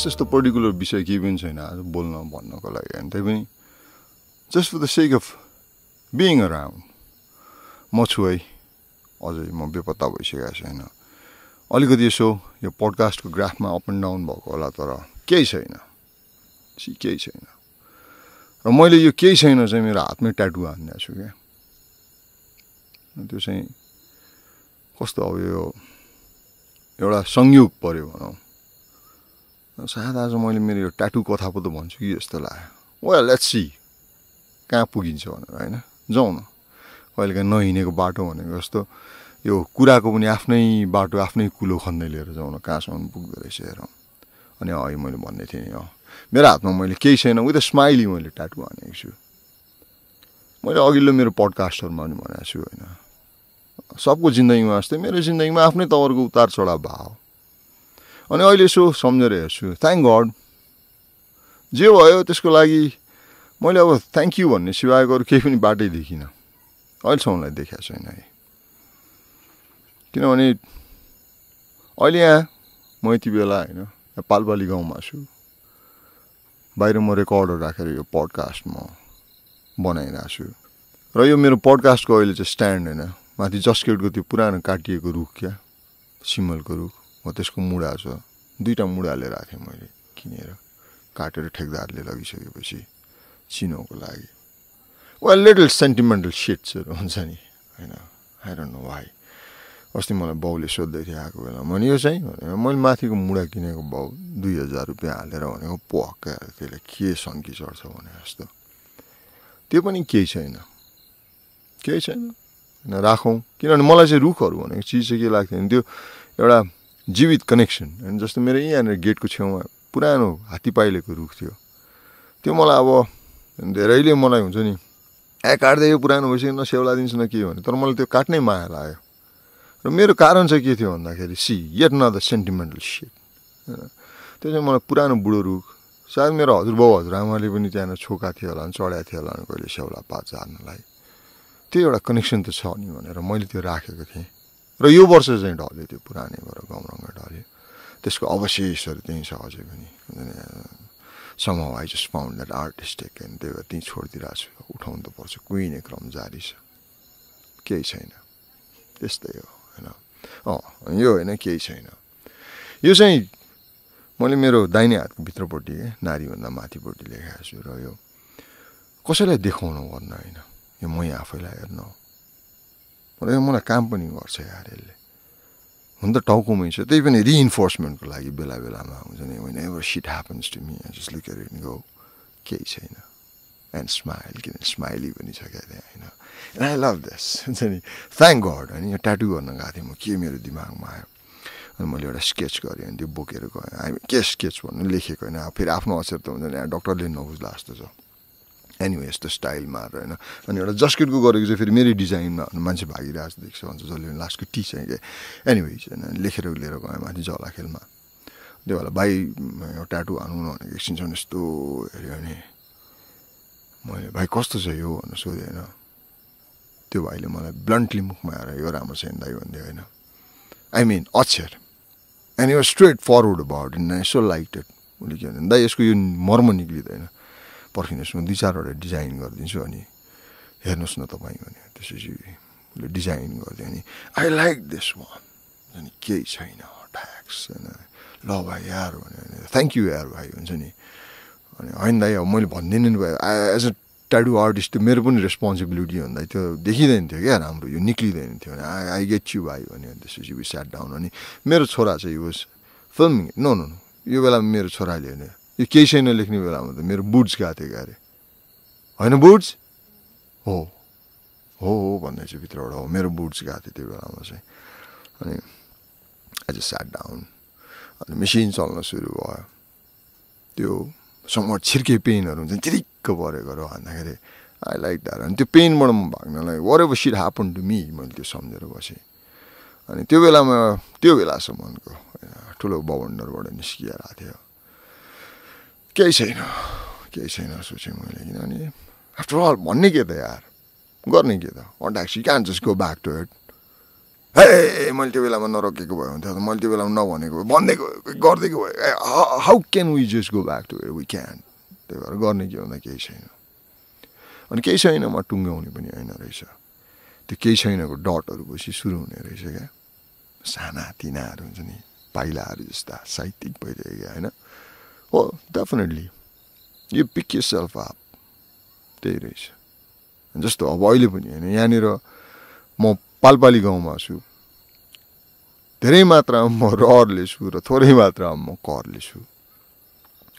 खास त्यस्तो पर्टिकुलर विषय केही पनि छैन आज बोल्न भन्नको लागि होइन त्यही पनि just for the sake of being around म छु है अझै म बेपत्ता भइसकेको छैन अलिकति यसो यो पडकास्टको ग्राफमा अप एन्ड डाउन भएको होला तर केही छैन केही छैन र मैले यो केही छैन चाहिँ मेरो हातमै ट्याटु हानिदिएको छु क्या त्यो चाहिँ कस्तो अब यो एउटा संयोग पऱ्यो भनौँ सायद आज मैले मेरो यो ट्याटु कथा पो त भन्छु कि जस्तो लाग्यो। वेल लेट्स सी कहाँ पुगिन्छ भनेर होइन? जाउँ न। कहिलेकाहीँ नहिँडेको बाटो भनेको जस्तो यो कुराको पनि आफ्नै बाटो आफ्नै कुलो खन्दै लिएर जाउँ न कहाँसम्म पुग्दो रहेछ हेरौँ। अनि अँ मैले भन्ने थिएँ नि मेरो हातमा मैले केही छैन विथ अ स्माइली मैले ट्याटु हानेको छु। मैले अघिल्लो मेरो पडकास्टहरूमा पनि भनेको छु होइन। सबको जिन्दगीमा जस्तै मेरो जिन्दगीमा आफ्नै तवरको उतार चढाव भयो अनि अहिले यसो सम्झेर हेर्छु। थ्याङ्क गड जे भयो त्यसको लागि मैले अब थ्याङ्क यू भन्ने सिवाय अरू केही पनि बाटै देखिनँ। अहिलेसम्मलाई देखाएको छैन है। किनभने अहिले यहाँ म यति बेला होइन पालपाली गाउँमा छु। बाहिर म रेकर्डर राखेर यो पडकास्ट म बनाइरहेको छु। र यो मेरो पडकास्टको अहिले चाहिँ स्ट्यान्ड होइन। माथि जस्केटको त्यो पुरानो काटिएको रुख क्या सिमलको रुख। हो त्यसको मुढा छ। दुईवटा मुढाले राखेँ मैले किनेर। काटेर ठेकदारले लगिसकेपछि चिनोको लागि। वा लिटल सेन्टिमेन्टल सेट्सहरू हुन्छ नि होइन? डोन्ट नो भाइ अस्ति मलाई बाउले सोध्दै थियो आएको बेला मैले यो चाहिँ? भने मैले माथिको मुढा किनेको बाउ दुई हजार रुपियाँ हालेर भनेको पक्का त्यसले के सन्की चढ्छ भने जस्तो। त्यो पनि केही छैन। केही छैन। होइन राखौँ। किनभने मलाई चाहिँ रुखहरू भनेको चिज चाहिँ के लाग्थ्यो भने त्यो एउटा जीवित कनेक्सन। होइन जस्तो मेरो यहाँनिर गेटको छेउमा पुरानो हात्ती पाइलेको रुख थियो। त्यो मलाई अब धेरैले मलाई हुन्छ नि ए काट्दै यो पुरानो भइसक्यो न सेउला दिन्छु न के भने तर मलाई त्यो काट्नै माया लाग्यो। र मेरो कारण चाहिँ के थियो भन्दाखेरि see yet and the sentimental set त्यो चाहिँ मलाई पुरानो बुढो रुख सायद मेरो हजुरबाउ हजुरआमाले पनि त्यहाँनिर छोका थियो होला चढाएको थियो होला कहिले सेउला पात झार्नलाई। त्यो एउटा कनेक्सन त छ नि भनेर मैले त्यो राखेको थिएँ। र यो वर्ष चाहिँ ढल्यो त्यो पुरानैबाट गाउँरङ्ग ढल्यो। त्यसको अवशेषहरू त्यहीँ छ अझै पनि। somehow I just found that artistic and त्यही भएर त्यहीँ छोडिदिरहेको छु। उठाउनु त पर्छ। कुहिने क्रम जारी छ। केही छैन। त्यस्तै हो होइन। अँ यो होइन केही छैन। यो चाहिँ मैले मेरो दाहिने हातको भित्रपट्टि नारीभन्दा माथिपट्टि लेखाएको छु र यो कसैलाई देखाउनु गर्न होइन। यो मै आफैलाई हेर्नु र यो मलाई काम पनि गर्छ यार यसले। हुन त टाउकोमै छ। त्यही पनि रिइन्फोर्समेन्टको लागि बेला बेलामा हुन्छ नि whenever shit happens to me just look at go केही छैन। एन्ड स्माइल किन स्माइली पनि छ क्या त्यहाँ होइन? एन्ड आई लभ दिस हुन्छ नि। थ्याङ्क गड होइन यो ट्याटु गर्न गएको थिएँ म के मेरो दिमागमा आयो? अनि मैले एउटा स्केच गरेँ अनि त्यो बोकेर गएँ। हामी के स्केच भन्नु लेखेको होइन। फेरि आफ्नो अक्षर त हुन्छ नि डक्टरले नबुझ्ला जस्तो छ। एनिवे यस्तो स्टाइलमा होइन। अनि एउटा जस्केटको गरेको चाहिँ फेरि मेरै डिजाइनमा मान्छे भागिरहेको देख्छ भन्छ जसले लास्टको टी चाहिँ क्या एनिवे होइन लेखेर लिएर गएँ माथि जला खेलमा। त्यो भएर भाइ ट्याटु हानु भनेको एकछिनसम्म यस्तो हेऱ्यो भने मैले भाइ कस्तो छ यो? भनेर सोधेँ होइन। त्यो भाइले मलाई ब्लन्टली मुखमा आएर यो राम्रो छैन दाइ भनिदियो होइन। आई मिन अक्षर। एन्ड यो स्ट्रेट फरवर्ड अबाउट इन यसो लाइटेड उसले के भने दाइ यसको यो मर्म निक्लिँदैन। पर्खिनुहोस् म दुई चारवटा डिजाइन गरिदिन्छु अनि हेर्नुहोस् न तपाईँ भने त्यसपछि डिजाइन गरिदियो अनि आई लाइक दिस वान अनि केही छैन ट्याक्स होइन ल भाइ यार भन्यो थ्याङ्क यू यार भाइ हुन्छ नि। अनि होइन दाइ अब मैले भनिदिनु नि भयो। एज अ ट्याडु आर्टिस्ट त्यो मेरो पनि रेस्पोन्सिबिलिटी भन्दा त्यो देखिँदैन थियो क्या राम्रो यो निक्लिँदैन थियो भने आई आई गेट यु भाइ भन्यो त्यसपछि वि स्याट डाउन अनि मेरो छोरा चाहिँ वाज फिल्मिङ नो नो यो बेलामा मेरो छोराले होइन यो केही छैन लेख्ने बेलामा त मेरो बुट्स गएको थियो अरे होइन बुट्स? हो। हो हो भन्दै चाहिँ भित्रबाट। हो मेरो बुट्स गएको थियो त्यो बेलामा चाहिँ। अनि एज अ स्याट डाउन। अनि मेसिन चल्न सुरु भयो। त्यो समट छिर्के पेनहरू हुन्छ चिरिक्क परेको भन्दाखेरि आई लाइक द्याट अनि त्यो पेनबाट म भाग्नलाई whatever shit happen to me मैले त्यो सम्झेर बसेँ अनि त्यो बेलामा त्यो बेलासम्मको ठुलो बवन्डरबाट निस्किएर थियो। केही छैन। केही छैन सोचेँ मैले किनभने आफ्टर अल भन्ने के त यार? गर्ने के त? Just go back to it हे मैले त्यो बेलामा नरोकेको भयो त मैले त्यो बेलामा नभनेको भए भनिदिएको गरिदिएको भयो how can we just go back to we can त्यही भएर गर्ने के भन्दा केही छैन। अनि केही छैन म टुङ्गाउने पनि होइन रहेछ। त्यो केही छैनको डटहरू पछि सुरु हुने रहेछ क्या। साना तिनाहरू हुन्छ नि पाइलाहरू जस्ता साहित्यिक भइरहेको होइन? हो डेफिनेटली यो पिक यु सेल्फ अप त्यही रहेछ। जस्तो अब अहिले पनि होइन यहाँनिर म पालपाली गाउँमा छु। धेरै मात्रामा म रहरले छु र थोरै मात्रामा म करले छु।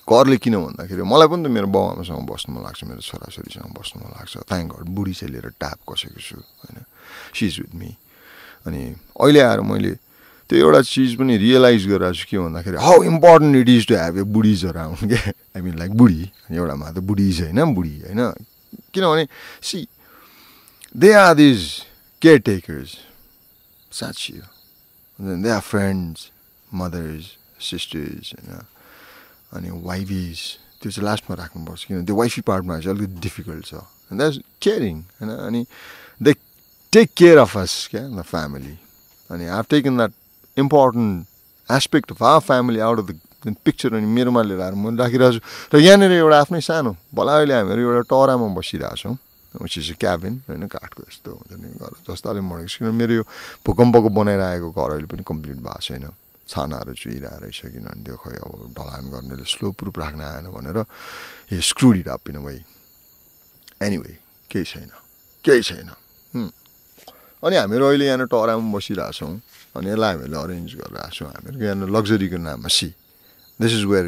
करले किन भन्दाखेरि मलाई पनि त मेरो बाउआमासँग बस्नु मन लाग्छ मेरो छोराछोरीसँग बस्नु मन लाग्छ। त्यहाँ घर बुढी चाहिँ लिएर टाप कसेको छु होइन। सिज विथ मी अनि अहिले आएर मैले त्यो एउटा चिज पनि रियलाइज गरिरहेको छु के भन्दाखेरि how important it is to have a buddies around क्या आई मिन लाइक बुढी एउटामा त बुढिज होइन बुढी होइन। किनभने see they are these caretakers साँच्ची हो they are friends mothers sisters होइन। अनि वाइफिज त्यो चाहिँ लास्टमा राख्नुपर्छ। किनभने त्यो वाइफी पार्टमा चाहिँ अलिकति डिफिकल्ट छ। द्याट केयरिङ होइन। अनि they take care of us क्या द फ्यामिली अनि I taken that important aspect of our family out of the picture अनि मेरोमा लिएर आएर म राखिरहेको छु र यहाँनिर एउटा आफ्नै सानो भला अहिले हामीहरू एउटा टरामा बसिरहेको छौँ इज क्याबिन होइन काठको यस्तो हुन्छ नि घर जस्तो अलिक मरेको छ किनभने मेरो यो भूकम्पको बनाइरहेको घर अहिले पनि कम्प्लिट भएको छैन। छानाहरू चुहिरहेको रहेछ किनभने त्यो खै अब ढलान गर्नेले स्लो प्रुफ राख्न आएन भनेर ए स्क्रुड डापिन भइ एनिवे केही छैन केही छैन। अनि हामीहरू अहिले यहाँनिर टरामा बसिरहेछौँ। अनि यसलाई हामीले अरेन्ज गरिरहेको छौँ हामीहरू यहाँनिर लग्जरीको नाममा see this is where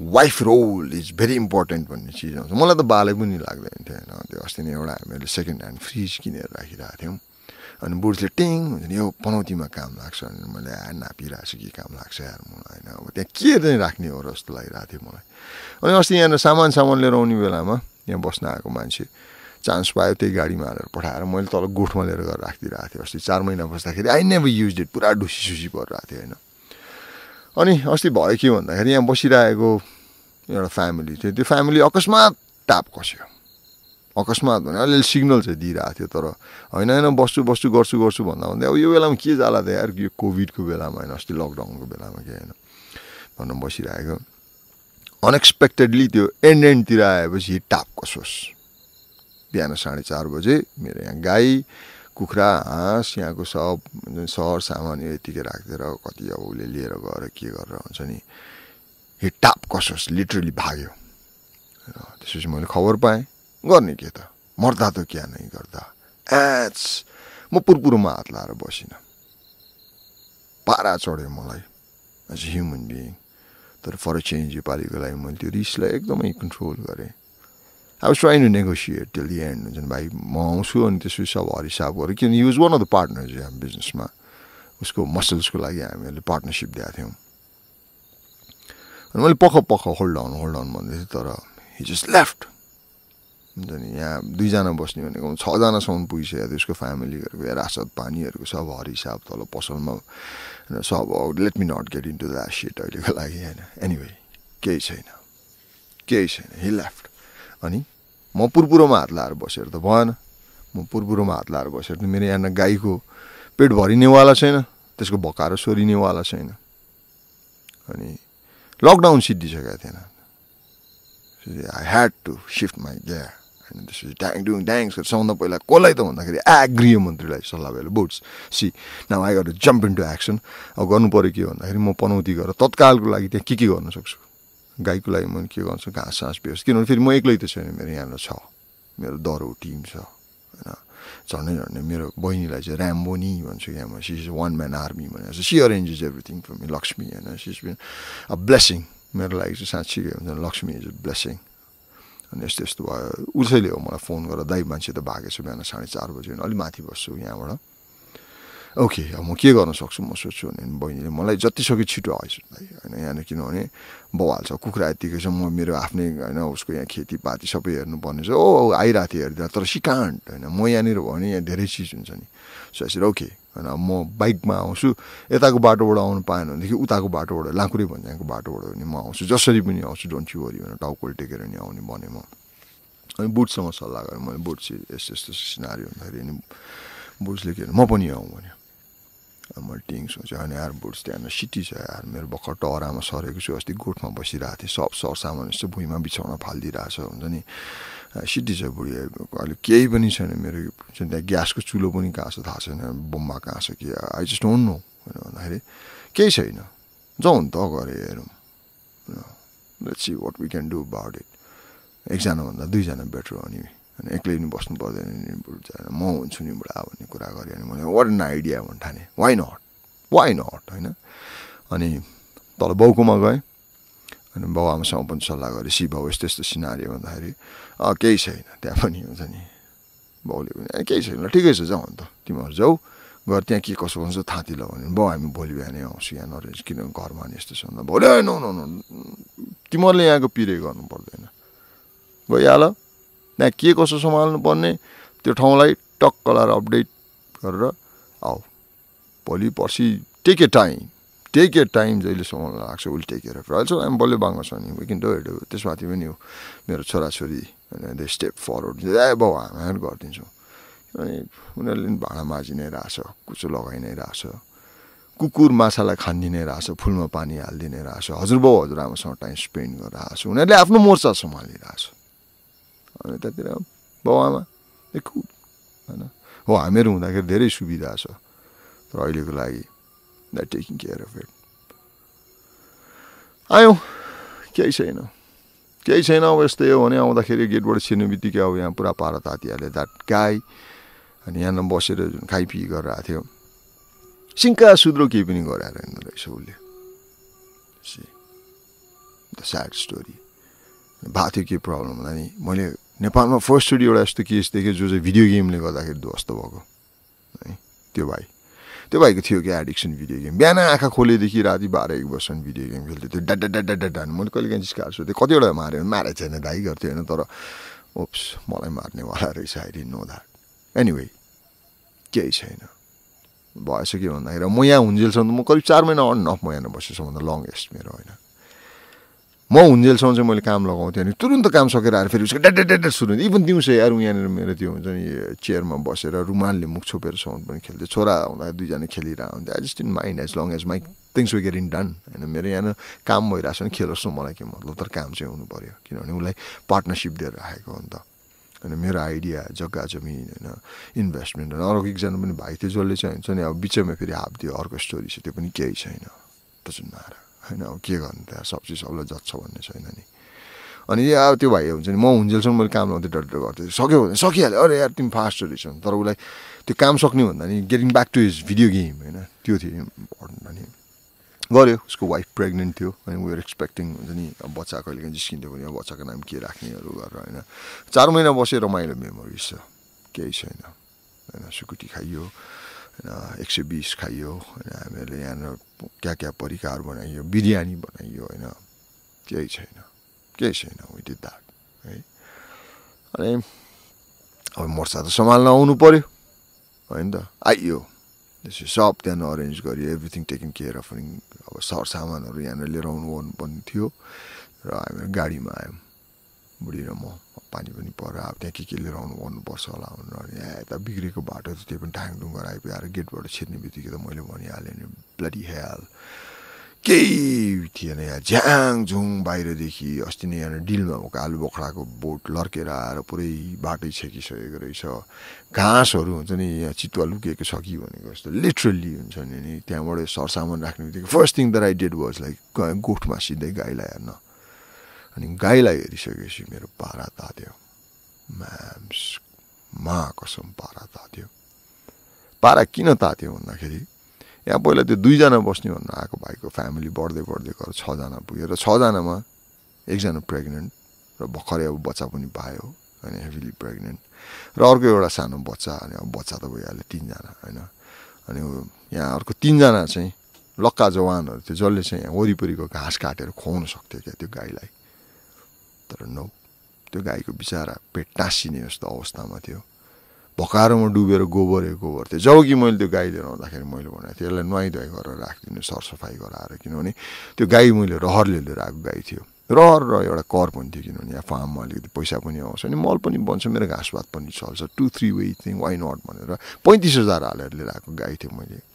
wife role is very important भन्ने चिज आउँछ मलाई त बाले पनि लाग्दैन थियो होइन त्यो अस्ति नै एउटा हामीले सेकेन्ड ह्यान्ड फ्रिज किनेर राखिरहेको थियौँ अनि बुढीले टिङ हुन्छ नि यो पनौतीमा काम लाग्छ अनि मैले आ नापिरहेको छु कि काम लाग्छ यार मलाई होइन अब त्यहाँ के चाहिँ राख्ने हो र जस्तो लागिरहेको थियो मलाई अनि अस्ति यहाँनिर सामान सामान लिएर आउने बेलामा यहाँ बस्न आएको मान्छे चान्स पायो त्यही गाडीमा हालेर पठाएर मैले तल गोठमा लिएर गएर राखिदिरहेको थिएँ। अस्ति चार महिना बस्दाखेरि आई नेभर युज इट पुरा डुसी सुसी परिरहेको थियो होइन? अनि अस्ति भयो के भन्दाखेरि यहाँ बसिरहेको एउटा फ्यामिली थियो। त्यो फ्यामिली अकस्मात टाप खस्यो अकस्मात भने अलिअलि सिग्नल चाहिँ दिइरहेको थियो तर होइन होइन बस्छु बस्छु गर्छु गर्छु भन्दा भन्दै अब यो बेलामा के जाला त यार यो कोभिडको बेलामा होइन अस्ति लकडाउनको बेलामा के होइन भनेर बसिरहेको। अनएक्सपेक्टेडली त्यो एन्ड एन्डतिर आएपछि टाप कसोस् बिहान साढे चार बजे मेरो यहाँ गाई कुखुरा हाँस यहाँको सब सहर सामान यतिकै राखिदिएर कति अब उसले लिएर गएर के गरेर हुन्छ नि हिटाप कसोस् लिटरली भाग्यो। र त्यसपछि मैले खबर पाएँ गर्ने के त? मर्दा त क्या नै गर्दा? एच! म पुरपुरोमा हात लाएर बसिनँ। पारा चढ्यो मलाई एज अ ह्युमन बिइङ तर फर चेन्ज योपालिको लागि मैले त्यो रिसलाई एकदमै कन्ट्रोल गरेँ। Was trying to negotiate till the end हुन्छ नि भाइ म आउँछु अनि त्यसपछि सब हरिसाब गरेँ किनभने use one of the partners हामी बिजनेसमा उसको मसल्सको लागि हामीहरूले पार्टनरसिप दिएको थियौँ अनि मैले पख पख होल्ड डाउन होल्ड डाउन भन्दै थिएँ तर हि जस्ट लेफ्ट हुन्छ नि यहाँ दुईजना बस्ने भनेको छजनासम्म पुगिसक्यो त्यसको फ्यामिलीहरूको रासद पानीहरूको सब हरिसाब तल पसलमा सब let me not get into that shit अहिलेको लागि होइन एनिवे केही छैन केही छैन हि लेफ्ट अनि म पुरपुरोमा हात लाएर बसेर त भएन। म पुरपुरोमा हात लाएर बसेर त मेरो यहाँ गाईको पेट भरिनेवाला छैन त्यसको भकाएर सोरिनेवाला छैन। अनि लकडाउन सिद्धिसकेको थिएन। I had to shift my ग्या होइन त्यसपछि ड्याङ डुङ ड्याङ सबभन्दा पहिला कसलाई त भन्दाखेरि आ गृहमन्त्रीलाई सल्लाह भयो boats see now I got jump into action अब गर्नु पऱ्यो के भन्दाखेरि म पनौती गरेर तत्कालको लागि त्यहाँ के के गर्न सक्छु? गाईको लागि मैले के गर्छु? घाँस सास बेहोस् किनभने फेरि म एक्लै त छैन मेरो यहाँनिर छ। मेरो दरो टिम छ होइन। झन्डै झन्डै मेरो बहिनीलाई चाहिँ ऱ्याम्बोनी भन्छु यहाँ म। सिज वान म्यान आर्मी भनेर। She arranges everything for me Lakshmi होइन। सिज बिन अ ब्लेसिङ मेरो लागि चाहिँ साँच्ची हुन्छ लक्ष्मी इज अ ब्लेसिङ अनि यस्तो यस्तो भयो। उसैले हो मलाई फोन गरेर दाइ मान्छे त भागेछु बिहान साढे चार बजी अलिक माथि बस्छु यहाँबाट। ओके अब म के गर्न सक्छु म सोध्छु भने बहिनीले मलाई जतिसक्यो छिटो दाइ होइन यहाँनिर किनभने बवाल छ कुखुरा यत्तिकै छ म मेरो आफ्नै होइन उसको यहाँ खेतीपाती सबै हेर्नुपर्ने छ ओ आइरहेको थिएँ हेर्दा तर सिकान्ट होइन म यहाँनिर भयो भने यहाँ धेरै चिज हुन्छ नि सो यसरी ओके होइन म बाइकमा आउँछु यताको बाटोबाट आउनु पाएन भनेदेखि उताको बाटोबाट लाँकुरे भन्ज्याङको बाटोबाट पनि म आउँछु जसरी पनि आउँछु डोन्ट वरी भनेर टाउकोल टेकेर नि आउने भने म अनि बुटसँग सल्लाह गरेँ मैले बुट चाहिँ यस्तो यस्तो सिनारी भन्दाखेरि अनि बुट्सले के म पनि आउँ भने मैले टिङ सोचेँ अनि यार बुट्स त्यहाँ सिटी छ यार। मेरो भर्खर टहरामा सरेको छु अस्ति गोठमा बसिरहेको थिएँ। सब सर सामान यस्तो भुइँमा बिछाउन फालिदिइरहेछ हुन्छ नि? सिटी छ बुढी अहिले केही पनि छैन मेरो। त्यहाँ ग्यासको चुलो पनि कहाँ छ थाहा छैन बम्बा कहाँ छ कि। आई जस्ट डोन्ट नो होइन भन्दाखेरि केही छैन। जाउँ त गरे हेरौँ। Let's see what we can do about it एकजनाभन्दा दुईजना बेटर हो नि अनि एक्लै पनि बस्नु पर्दैन नि म हुन्छु नि बुढा भन्ने कुरा गरेँ अनि मैले वाट एन आइडिया भन्नु ठाने। वाइ नट वाइ नट होइन? अनि तल बाउकोमा गएँ। अनि बाउ आमासँग पनि सल्लाह गरेँ सी बाउ यस्तो यस्तो सिनारी भन्दाखेरि केही छैन। त्यहाँ पनि हुन्छ नि। बाउले पनि केही छैन ठिकै छ जाउँ अन्त। तिमीहरू जाऊ। गएर त्यहाँ के कसो हुन्छ थाँती ल भने बाउ हामी भोलि बिहानै आउँछु यहाँ नरेन्ज किनभने घरमा नि यस्तो छ भन्दा भोलि नो नो नो तिमीहरूले यहाँको पिरे गर्नु पर्दैन। गइहाल त्यहाँ के कसो सम्हाल्नु पर्ने त्यो ठाउँलाई टक्क लाएर अपडेट गरेर आऊ। भोलि पर्सि take a time take a time जहिलेसम्म लाग्छ विल टेक केयर अफ अहिलेसम्म हामी बल्ल बाङ्गो छ नि विकिन डो त्यसमाथि पनि हो मेरो छोराछोरी दे स्टेप फरवर्ड ए बाउ हामी गरिदिन्छौँ। किनभने उनीहरूले पनि भाँडा माझि नै रहेछ कुचो लगाइ नै रहेछ। कुकुर माछालाई खानिदिनै रहेछ फुलमा पानी हालिदिने रहेछ। हजुरबाउ हजुरआमासँग टाइम स्पेन्ड गरिरहेको छ। उनीहरूले आफ्नो मोर्चा सम्हालिरहेछ अनि त्यतिर बाउआमा। एकु होइन? हो हामीहरू हुँदाखेरि धेरै सुविधा छ। तर अहिलेको लागि that taking care of it आयौँ। केही छैन। केही छैन अब यस्तै हो भने आउँदाखेरि गेटबाट छिर्ने बित्तिकै अब यहाँ पुरा पारा तातिहाल्यो द्याट गाई अनि यहाँ बसेर जुन खाइपिई गरेर आएको थियो। सिङ्का सुध्रो केही पनि गराएर हिँड्दो रहेछ उसले। द स्याड स्टोरी भएको थियो के प्रब्लम होला नि। मैले नेपालमा फर्स्टचोटि एउटा यस्तो केस देखेँ जो चाहिँ भिडियो गेमले गर्दाखेरि ध्वस्त भएको। है? त्यो भाइ। त्यो भाइको थियो कि एडिक्सन भिडियो गेम बिहान आँखा खोलेदेखि राति बाह्र एक बजीसम्म भिडियो गेम खेल्थ्यो। त्यो डाडा डाडा डाडा मैले कहिले काहीँ छु त्यो कतिवटा माऱ्यो मारेको छैन दाइ गर्थ्यो होइन तर ओप्स मलाई मार्नेवाला रहेछ आई नो द्याट एनिवे केही छैन। भएछ के भन्दाखेरि म यहाँ हुन्जेलसम्म म करिब चार महिना अन अफ म यहाँ बसेसम्म त लङ्गेस्ट मेरो होइन। म हुन्जेलसम्म चाहिँ मैले काम लगाउँथेँ अनि तुरन्त काम सकेर आएर फेरि उसको ड्याड ड्याड सुरु इभन दिउँसो यार यहाँनिर मेरो त्यो हुन्छ नि चेयरमा बसेर रुमालले मुख छोपेर साउन्ड पनि खेल्थ्यो छोरा आउँदा दुईजना खेलिरहेको हुन्थ्यो I just in mind as long as my things way get done होइन मेरो यहाँ काम भइरहेको छ भने खेलोस् न मलाई के मतलब तर काम चाहिँ हुनु पऱ्यो किनभने उसलाई पार्टनरसिप दिएर राखेको हो नि त होइन मेरो आइडिया जग्गा जमिन होइन इन्भेस्टमेन्ट होइन अर्को एकजना पनि भाइ थियो जसले चाहिँ हुन्छ नि अब बिचमा फेरि हाफ दियो अर्को स्टोरी छ त्यो पनि केही छैन त मार होइन अब के गर्नु त्यहाँ सब्जी सबलाई जत्छ भन्ने छैन नि। अनि अब त्यो भाइ हुन्छ नि म हुन्जेलसम्म मैले काम लाउँथेँ डर गर्थेँ। सक्यो भने सकिहाल्यो। अरे यार तिमी फास्ट रहेछ तर उसलाई त्यो काम सक्ने भन्दा नि getting back to his video game होइन त्यो थियो इम्पोर्टेन्ट अनि गऱ्यो उसको वाइफ प्रेग्नेन्ट थियो अनि वेयर एक्सपेक्टिङ हुन्छ नि अब बच्चा कहिले काहीँ जिस्किन्थ्यो भने अब बच्चाको नाम के राख्नेहरू गरेर होइन। चार महिना बसेर रमाइलो मेमोरिज छ। केही छैन। होइन सुकुटी खाइयो। होइन एक सय बिस खाइयो। होइन हामीहरूले यहाँनिर क्या क्या परिकार बनाइयो बिरयानी बनाइयो होइन? केही छैन। केही छैन विथ द्याट है? अनि अब मोर्चा त सम्हाल्न आउनु पऱ्यो होइन त? आइयो। त्यसो सब त्यहाँ अरेन्ज गरियो एभ्रिथिङ टेकिङ केयर अफ अब सरसामानहरू यहाँनिर लिएर आउनु पर्ने थियो र हामी गाडीमा आयौँ बुढी र म। पानी पनि परेर अब त्यहाँ के के लिएर आउनु गर्नुपर्छ होला भनेर यहाँ यता बिग्रेको बाटो त पनि ढाङडुङ गरेर आइपुग्यो गेटबाट छिर्ने बित्तिकै त मैले भनिहालेँ नि ब्लडी हेल केही थिएन यहाँ झ्याङ झुङ बाहिरदेखि अस्ति नै यहाँ डिलमा भएको आलु बोखराको बोट लर्केर आएर पुरै बाटै छेकिसकेको रहेछ। घाँसहरू हुन्छ नि यहाँ चितुवा लुकेको छ कि भनेको जस्तो लिटरल्ली हुन्छ नि त्यहाँबाट सरसामान राख्ने बित्तिकै first thing the right dead was like गोठमा सिधै गाईलाई हेर्न अनि गाईलाई हेरिसकेपछि मेरो पारा तात्यो। म्याम्स मा कसम पारा तात्यो। पारा किन तात्यो भन्दाखेरि यहाँ पहिला त्यो दुईजना बस्ने भन्नु आएको भाइको फ्यामिली बढ्दै बढ्दै गएर छजना पुग्यो र छजनामा एकजना प्रेग्नेन्ट र भर्खरै अब बच्चा पनि पायो होइन हेभिली प्रेग्नेन्ट। र अर्को एउटा सानो बच्चा अनि अब बच्चा त भइहाल्यो तिनजना होइन। अनि यहाँ अर्को तिनजना चाहिँ लक्का जवानहरू थियो जसले चाहिँ यहाँ वरिपरिको घाँस काटेर खुवाउन सक्थ्यो क्या त्यो गाईलाई। तर नौ। त्यो गाईको बिचरा पेट टाँसिने जस्तो अवस्थामा थियो। भकारोमा डुबेर गोबरै गोबर थियो। जब कि मैले त्यो गाई लिएर आउँदाखेरि मैले भनेको थिएँ यसलाई नुहाइधुवाई गरेर राखिदिनु सरसफाइ गराएर। किनभने त्यो गाई मैले रहरले लिएर आएको गाई थियो। रहर र एउटा कर पनि थियो किनभने यहाँ फार्ममा अलिकति पैसा पनि आउँछ अनि मल पनि बन्छ मेरो घाँस भात पनि चल्छ। Two three way thing why not भनेर पैँतिस हजार हालेर लिएर आएको गाई थियो मैले।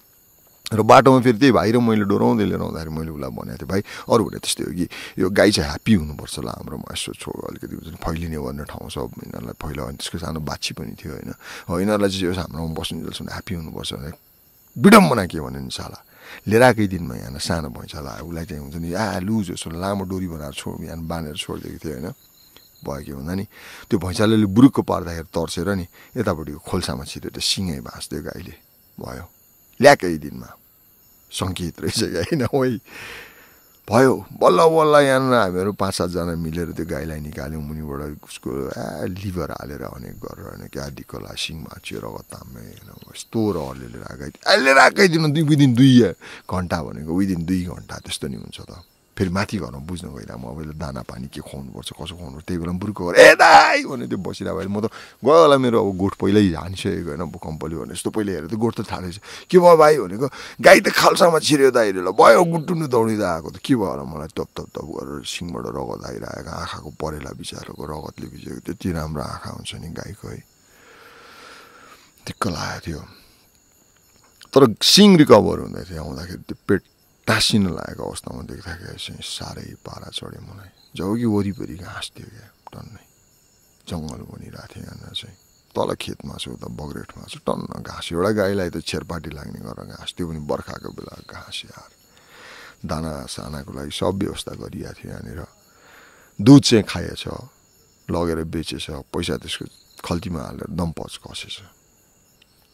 र बाटोमा फेरि त्यही भाइ र मैले डोराउँदै लिएर आउँदाखेरि मैले उसलाई भनेको थिएँ भाइ अरू भने त्यस्तै हो कि यो गाई चाहिँ ह्याप्पी हुनुपर्छ होला हाम्रोमा यसो छोड अलिकति हुन्छ नि फैलिने गर्ने ठाउँ छ यिनीहरूलाई पहिला अनि त्यसको सानो बाछी पनि थियो होइन। हो यिनीहरूलाई चाहिँ हाम्रोमा बस्नु जसमा ह्याप्पी हुनुपर्छ भने विडम्बना के भने नि साला। लिएर आएकै दिनमा यहाँ सानो भैँचाला उसलाई चाहिँ हुन्छ नि आ लुज यसो लामो डोरी बनाएर छोड यहाँ बाँधेर छोडिदिएको थियो होइन। भयो के भन्दा नि त्यो भैँचाले बुरुकको पार्दाखेरि तर्सेर नि यतापट्टिको खोल्सामा छिरेर सिँगै भाँच्दियो गाईले। भयो। ल्याएकै दिनमा। सङ्केत रहेछ होइन? ओइ भयो। बल्ल बल्ल यहाँनिर हामीहरू पाँच सातजना मिलेर त्यो गाईलाई निकाल्यौँ मुनिबाट उसको ए लिभर हालेर अनेक गरेर होइन क्या डिकोला सिङमा चियो रगत ताम्मे होइन यस्तो रहरले लिएर आएको अहिले दुई विदिन दुई घन्टा भनेको। विदिन दुई घन्टा त्यस्तो नि हुन्छ त। फेरि माथि घरमा बुझ्न गइरहेको म अब दाना पानी के खुवाउनुपर्छ कसो खुवाउनुपर्छ त्यही बेला बुर्को ए दाई भने त्यो बसिरहेको भए म त गयो होला मेरो अब गोठ पहिल्यै हानिसकेको होइन भूकम्पले भने यस्तो पहिले हेरेर त गोठ त थालेछ के भयो भाइ भनेको गाई त खाल्सामा छिर्यो दाइले ल भयो गुटुनु दौडिँदा आएको त के भयो होला मलाई टप टप टप गरेर सिङबाट रगत आइरहेको आँखाको परेला बिचाराको रगतले भिजेको त्यति राम्रो आँखा हुन्छ नि गाईको है दिक्क लागेको थियो तर सिङ रिकभर हुँदै थियो आउँदाखेरि त्यो पेट टाँसिन लागेको अवस्थामा देख्दाखेरि चाहिँ साह्रै पारा चढ्यो मलाई। कि वरिपरि घाँस थियो क्या टन्नै। जङ्गल बनिरहेको थियो यहाँनिर चाहिँ। तल खेतमा छु उता बग्रेटमा छु टन्न घाँस। एउटा गाईलाई त छेरपाटी लाग्ने गरेर घाँस। त्यो पनि बर्खाको बेला घाँस यार। दाना सानाको लागि सब व्यवस्था गरिएको थियो यहाँनिर। दुध चाहिँ खाएछ लगेर बेचेछ पैसा त्यसको खल्तीमा हालेर दम्पच कसेछ।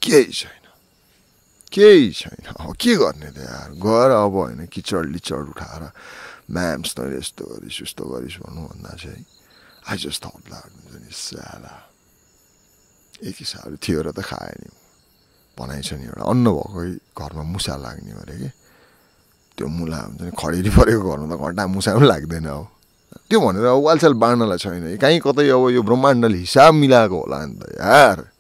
केही छैन। केही छैन। अब के गर्ने त यार? गएर अब होइन किचड लिचड उठाएर म्याम्स तैँले यस्तो गरिस् यस्तो गरिस् भन्नुभन्दा चाहिँ आई जस्ट थट लाग्नु नि स्याला। एक हिसाबले थियो र त खाएँ नि भनाइ नि एउटा अन्न भएकै घरमा मुसा लाग्ने अरे कि? त्यो मुला हुन्छ नि खडेरी परेको घरमा त घन्टा मुसा पनि लाग्दैन अब त्यो भनेर अब वालसाल बाँड्नलाई छैन। कहीँ कतै अब यो ब्रह्माण्डले हिसाब मिलाएको होला नि त यार।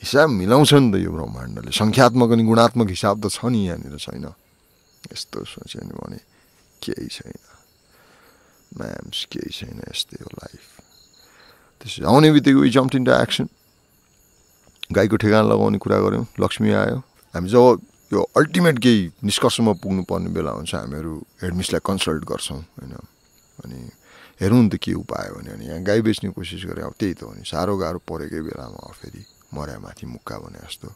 हिसाब मिलाउँछ नि त यो ब्रह्माण्डले। सङ्ख्यात्मक अनि गुणात्मक हिसाब त छ नि यहाँनिर छैन। यस्तो सोच्यो भने केही छैन। म्याम्स केही छैन यस्तै हो लाइफ त्यसो आउने बित्तिकै जम्प इन्टु एक्सन गाईको ठेगाना लगाउने कुरा गऱ्यौँ। लक्ष्मी आयो। हामी जब यो अल्टिमेट केही निष्कर्षमा पुग्नुपर्ने बेला हुन्छ हामीहरू हेडमिसलाई कन्सल्ट गर्छौँ होइन। अनि हेरौँ नि त के उपाय भने यहाँ गाई बेच्ने कोसिस गरेँ अब त्यही त हो नि। साह्रो गाह्रो परेकै बेलामा फेरि। मर्या माथि मुक्का भने जस्तो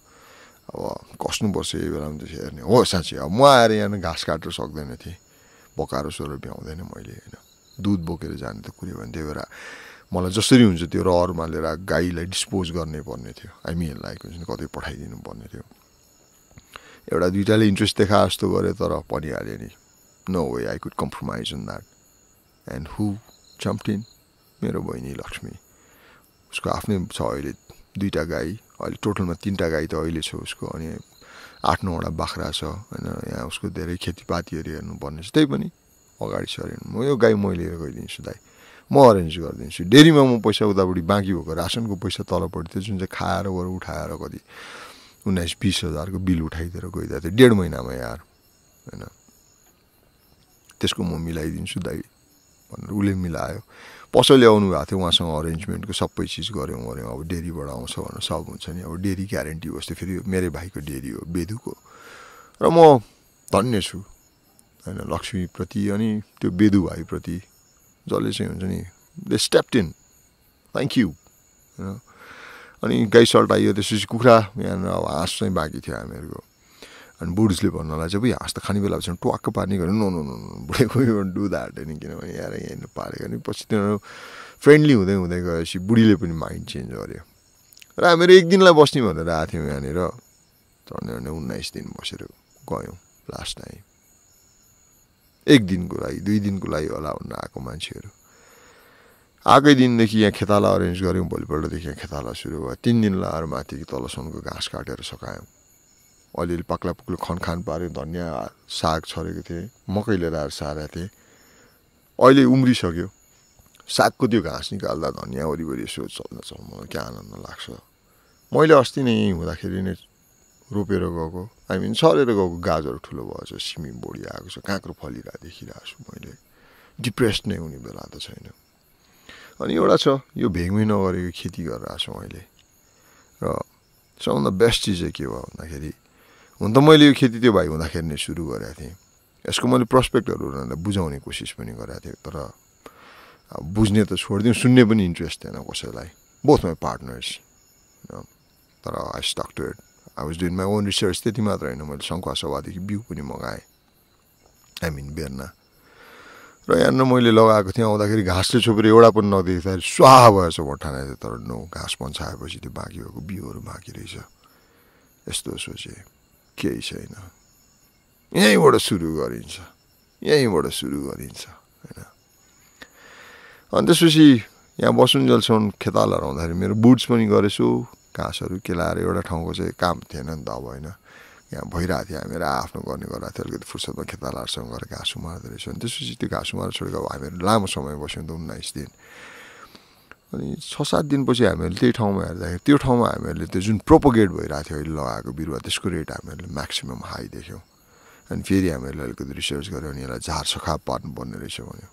अब कस्नुपर्छ यही बेलामा चाहिँ हेर्ने हो साँच्चै अब म आएर यहाँ घाँस काटेर सक्दैन थिएँ बोकाएर सोह्र भ्याउँदैन मैले होइन दुध बोकेर जाने त कुरो भने त्यही भएर मलाई जसरी हुन्छ त्यो रहरमा लिएर गाईलाई डिस्पोज गर्नै पर्ने थियो लाइक हुन्छ नि कतै पठाइदिनु पर्ने थियो एउटा दुइटाले इन्ट्रेस्ट देखा जस्तो गरेँ तर परिहाल्यो नि no way I could compromise on that and who चम्पटिन मेरो बहिनी लक्ष्मी उसको आफ्नै छ अहिले दुईवटा गाई अहिले टोटलमा तिनवटा गाई त अहिले छ उसको अनि आठ नौवटा बाख्रा छ होइन यहाँ उसको धेरै खेतीपातीहरू हेर्नुपर्ने छ त्यही पनि अगाडि सरेन। म यो गाई मैले गइदिन्छु दाइ। म अरेन्ज गरिदिन्छु। डेरीमा म पैसा उतापट्टि बाँकी भएको रासनको पैसा तलपट्टि थियो जुन चाहिँ खाएर गएर उठाएर कति उन्नाइस बिस हजारको बिल उठाइदिएर गइदिएको थियो डेढ महिनामा यार होइन। त्यसको म मिलाइदिन्छु दाइ भनेर उसले मिलायो। पसलले आउनु भएको थियो उहाँसँग अरेन्जमेन्टको सबै चिज गऱ्यौँ गऱ्यौँ। अब डेरीबाट आउँछ भनेर सब हुन्छ नि। अब डेरी ग्यारेन्टी होस् त्यो फेरि मेरै भाइको डेरी हो बेदुको। र म धन्य छु। होइन लक्ष्मीप्रति अनि त्यो बेदु भाइप्रति। जसले चाहिँ हुन्छ नि they stepped in thank you होइन। अनि गाई सल्टाइयो त्यसपछि कुखुरा यहाँनिर अब हाँस चाहिँ बाँकी थियो हामीहरूको। अनि बुढिसले भन्नलाई चाहिँ हाँस त खाने बेला चाहिँ ट्वाक्क पार्ने गऱ्यो नो नो नो बुढेको डु नि किनभने यहाँ यहाँ पारेको नि पछि तिनीहरू फ्रेन्डली हुँदै हुँदै गएपछि बुढीले पनि माइन्ड चेन्ज गर्यो। र हामीहरू एक दिनलाई बस्ने भनेर आएको थियौँ यहाँनिर। झन्डै उन्नाइस दिन बसेर गयौँ लास्ट टाइम एक दिनको लागि दुई दिनको लागि होला भनेर आएको मान्छेहरू। आएकै दिनदेखि यहाँ खेताला अरेन्ज गऱ्यौँ। भोलिपल्टदेखि यहाँ खेताला सुरु भयो। तिन दिन लगाएर माथि तलसम्मको घाँस काटेर सकायौँ। अलिअलि पक्ला पुक्लो खनखान पाऱ्यो धनियाँ साग छरेको थिएँ। मकै लिएर आएर सारेको थिएँ। अहिले उम्रिसक्यो। सागको त्यो घाँस निकाल्दा धनियाँ वरिपरि यसो चल्दछ मलाई क्या आनन्द लाग्छ। मैले अस्ति नै यहीँ हुँदाखेरि नै रोपेर गएको। आई मिन सरेर गएको गाजर ठुलो भएछ सिमी बोडी आएको छ काँक्रो फलिरहेको देखिरहेको छु मैले। डिप्रेस नै हुने बेला त छैन। अनि एउटा छ यो भेगमै नगरेको खेती गरिरहेको छु अहिले र सबभन्दा बेस्ट चिज चाहिँ के भयो भन्दाखेरि हुन त मैले यो खेती त्यो भाइ हुँदाखेरि नै सुरु गरेको थिएँ। यसको मैले प्रस्पेक्टहरू उनीहरूलाई बुझाउने कोसिस पनि गरेको थिएँ तर बुझ्ने त छोडिदिउँ सुन्ने पनि इन्ट्रेस्ट थिएन कसैलाई। बोथ माई पार्टनर्स तर I stuck to it I was doing my own research त्यति मात्र होइन मैले सङ्खुवा बिउ पनि मगाएँ। आई मिन बेर्ना। र यहाँनिर मैले लगाएको थिएँ आउँदाखेरि घाँसले छोपेर एउटा पनि नदेख्दाखेरि स्वाहा भएछ भट्टाना थियो तर नो घाँस पन्छाएपछि त्यो बाँकी भएको बिउहरू बाँकी रहेछ। यस्तो सोचेँ। केही छैन यहीँबाट सुरु गरिन्छ यहीँबाट सुरु गरिन्छ होइन अनि त्यसपछि यहाँ बसुन्जेलसम्म खेताला हराउँदाखेरि मेरो बुट्स पनि गरेछु घाँसहरू केलाएर एउटा ठाउँको चाहिँ काम थिएन नि त अब होइन यहाँ भइरहेको थियो हामीहरू आफ्नो गर्ने गरेको थियो अलिकति फुर्सदमा खेतालाहरूसँग गएर घाँसु मार्दो रहेछ अनि त्यसपछि त्यो घाँसु मारेर छोडेको अब हामीहरू लामो समय बस्यौँ त उन्नाइस दिन अनि छ सात दिनपछि हामीहरूले त्यही ठाउँमा हेर्दाखेरि त्यो ठाउँमा हामीहरूले त्यो जुन प्रोपोगेट भइरहेको थियो अहिले लगाएको बिरुवा त्यसको रेट हामीहरूले म्याक्सिमम् हाई देख्यौँ। अनि फेरि हामीहरूले अलिकति रिसर्च गऱ्यौँ अनि यसलाई झार सखाप पार्नुपर्ने रहेछ भन्यो।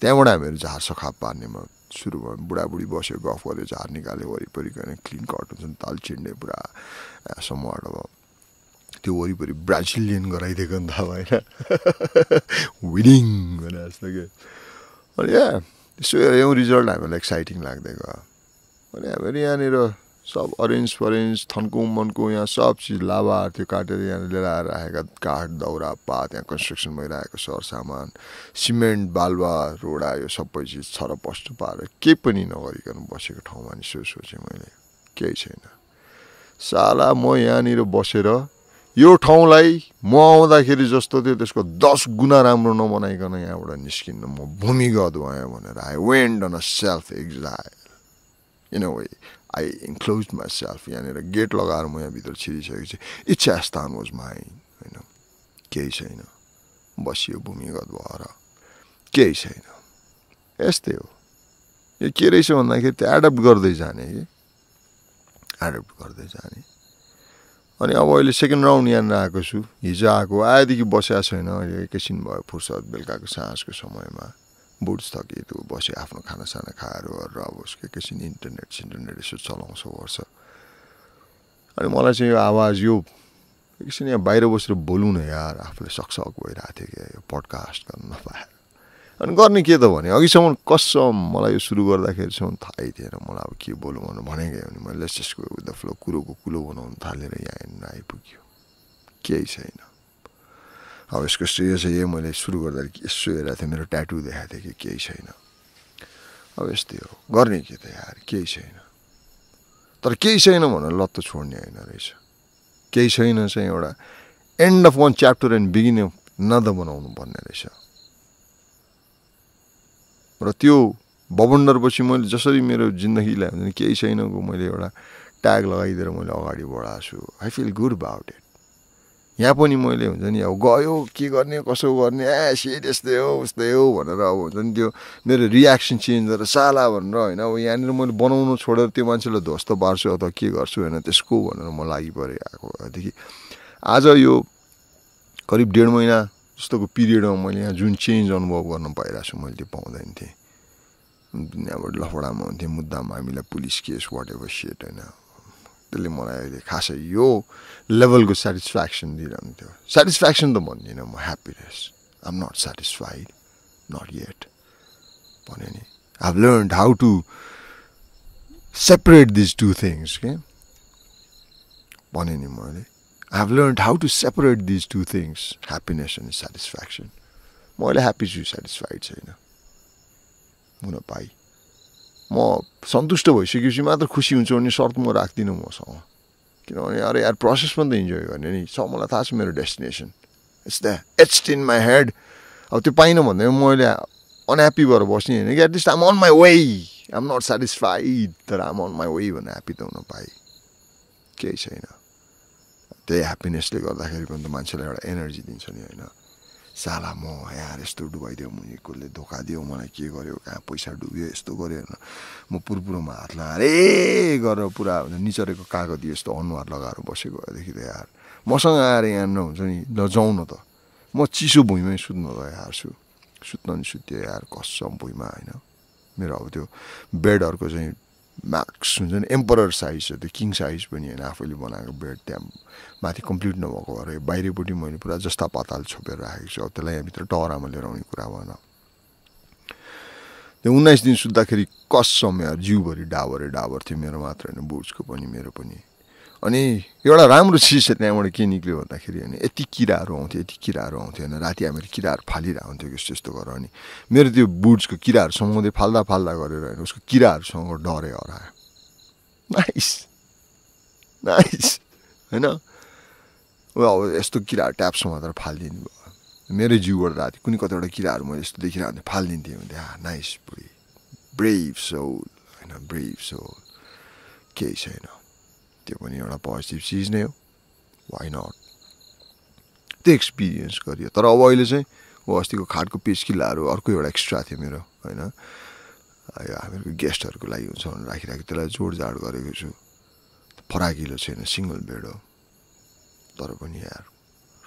त्यहाँबाट हामीहरू झार सखाप पार्नेमा सुरु भयो। बुढाबुढी बस्यो गफ गऱ्यो झार निकाल्यो वरिपरि गएर क्लिन कट हुन्छ नि ताल चिन्ने पुरा समूह अब त्यो वरिपरि ब्राजिलियन गराइदिएको नि त होइन विनिङ भने जस्तो कि। अनि या यसो हेऱ्यौँ रिजल्ट हामीलाई एक्साइटिङ लाग्दै गयो अनि हामीहरू यहाँनिर सब अरेन्ज फरेन्ज थन्को मनको यहाँ सब चिज लाभाहरू थियो काटेर यहाँ लिएर आएर राखेका काठ दाउरा पात यहाँ कन्स्ट्रक्सन भइरहेको सरसामान सिमेन्ट बालुवा रोड आयो सबै चिज छरपष्ट पारेर केही पनि नगरिकन बसेको ठाउँमा नि सोचेँ मैले। केही छैन। साला म यहाँनिर बसेर यो ठाउँलाई म आउँदाखेरि जस्तो थियो त्यसको दस गुणा राम्रो नबनाइकन यहाँबाट निस्किन्न। म भूमिगत भएँ भनेर I went on a self exile in a way I enclose myself यहाँनिर। गेट लगाएर म यहाँभित्र छिरिसकेपछि इच्छा स्थान वाज माइन होइन। केही छैन। बसियो भूमिगत भएर। केही छैन। यस्तै हो। यो के रहेछ भन्दाखेरि त्यो एडप्ट गर्दै जाने कि? एडप्ट गर्दै जाने। अनि अब अहिले सेकेन्ड राउन्ड यहाँनिर आएको छु। हिजो आएको आएदेखि बसेको छैन। अहिले एकैछिन भयो फुर्सद बेलुकाको साँझको समयमा। बुट्स थकिएको बस्यो आफ्नो खानासाना खाएर गरेर अब उसको एकैछिन इन्टरनेट सिन्टरनेट यसो चलाउँछ गर्छ अनि मलाई चाहिँ यो आवाज यो एकछिन यहाँ बाहिर बसेर बोलौँ न यार आफूले सकसक भइरहेको थियो क्या यो पडकास्ट गर्नु नपाएर अनि गर्ने के त भने अघिसम्म कसम मलाई यो सुरु गर्दाखेरिसम्म थाहै थिएन। मलाई अब के बोलौँ भनेर भनेकै हो भने मैले। जसको द फ्लो कुरोको कुलो बनाउनु थालेर यहाँ हेर्नु आइपुग्यो। केही छैन। अब यसको श्रेय चाहिँ यही मैले सुरु गर्दा यसो हेरेको थिएँ। मेरो ट्याटु देखाएको थिएँ कि केही छैन। अब यस्तै हो। गर्ने के त यार? केही छैन। तर केही छैन भनेर लत्त छोड्ने होइन रहेछ। केही छैन चाहिँ एउटा end of one chapter and begin of another बनाउनु पर्ने रहेछ। र त्यो बबन्डरपछि मैले जसरी मेरो जिन्दगीलाई हुन्छ केही छैनको मैले एउटा ट्याग लगाइदिएर मैले अगाडि बढाएको छु। I feel good about it यहाँ पनि मैले हुन्छ नि अब गयो के गर्ने कसो गर्ने ए सेट यस्तै हो उस्तै हो भनेर अब हुन्छ नि त्यो मेरो रियाक्सन चेन्ज गरेर साला भनेर होइन अब यहाँनिर मैले बनाउनु छोडेर त्यो मान्छेलाई ध्वस्त पार्छु अथवा के गर्छु होइन त्यसको भनेर म लागि परेँ आएकोदेखि आज यो करिब डेढ महिना जस्तोको पिरियडमा मैले यहाँ जुन चेन्ज अनुभव गर्न पाइरहेको छु मैले त्यो पाउँदैन थिएँ। दुनियाँबाट लफडामा हुन्थेँ मुद्दामा हामीलाई police case whatever set होइन। त्यसले मलाई अहिले खासै यो लेभलको सेटिस्फ्याक्सन दिइरहन्थ्यो सेटिस्फ्याक्सन त भन्दिनँ म happiness am not satisfied not yet भन्यो नि। I have learn how to separate this two things के भने नि मैले। I have learn how to separate these two things happiness and satisfaction म अहिले ह्याप्पी छु सेटिस्फाइड छैन हुन पाइ म सन्तुष्ट भइसकेपछि मात्र खुसी हुन्छु भने सर्त म राख्दिनँ मसँग किनभने अरे यार प्रोसेसमा त इन्जोय गर्ने नि छ मलाई थाहा छ मेरो डेस्टिनेसन इट्स द एट्स इन माई हेड अब त्यो पाइनँ भन्दा अहिले अनह्याप्पी भएर बस्ने होइन कि at least am on my way am not satisfied तर आम अन माई वे भनेर ह्याप्पी त हुन पाएँ केही छैन त्यही ह्याप्पिनेसले गर्दाखेरि पनि त मान्छेलाई एउटा एनर्जी दिन्छ नि होइन। साला म यहाँ यस्तो डुबाइदियो मुनि कसले धोका दियो मलाई के गर्यो कहाँ पैसा डुब्यो यस्तो गर्यो होइन। म पुरपुरोमा हात लगाएर गरेर पुरा हुन्छ निचरेको कागती यस्तो अनुहार लगाएर बसेको भएदेखि त यार। मसँग आएर यहाँ नहुन्छ नि ल जाउँ न त। म चिसो भुइँमै सुत्न त छु। सुत्न नि सुत्यो यार कसम भुइँमा होइन। मेरो अब त्यो बेडहरूको चाहिँ म्याक्स हुन्छ नि एम्परर साइज छ त्यो किङ साइज पनि होइन आफैले बनाएको बेड त्यहाँ माथि कम्प्लिट नभएको भएर बाहिरपट्टि मैले पुरा जस्ता पाताल छोपेर राखेको छु। अब त्यसलाई यहाँभित्र टहरामा लिएर आउने कुरा भएन। त्यो उन्नाइस दिन सुत्दाखेरि कसम यार जिउभरि डाबरे डाबर थियो मेरो मात्र होइन बुट्सको पनि मेरो पनि। अनि एउटा राम्रो चिज त्यहाँबाट के निक्ल्यो भन्दाखेरि होइन यति किराहरू आउँथ्यो यति किराहरू आउँथ्यो होइन? राति हामीहरू किराहरू फालिरहेको यस्तो यस्तो गरेर अनि मेरो त्यो बुट्सको किराहरू समाउँदै फाल्दा फाल्दा गरेर होइन? उसको किराहरूसँग डरे हरायो। नाइस नाइस होइन? अब यस्तो किराहरू ट्याप्समा मात्र फालिदिनु भयो। मेरो जिउबाट राति कुनै कतिवटा किराहरू मैले यस्तो देखिरहेको हुन्थेँ फालिदिन्थेँ भने नाइस बुढी। ब्रेभ सोल होइन? ब्रेभ सोल केही छैन। त्यो पनि एउटा पोजिटिभ चिज नै हो। वाइ नट त्यो एक्सपिरियन्स गरियो। तर अब अहिले चाहिँ ऊ अस्तिको खाटको पेचकिल्लाहरू अर्को एउटा एक्स्ट्रा थियो मेरो होइन? यो हामीहरूको गेस्टहरूको लागि हुन्छ भनेर राखिराखेको त्यसलाई जोडजाड गरेको छु। फराकिलो छैन सिङ्गल बेड हो। तर पनि यार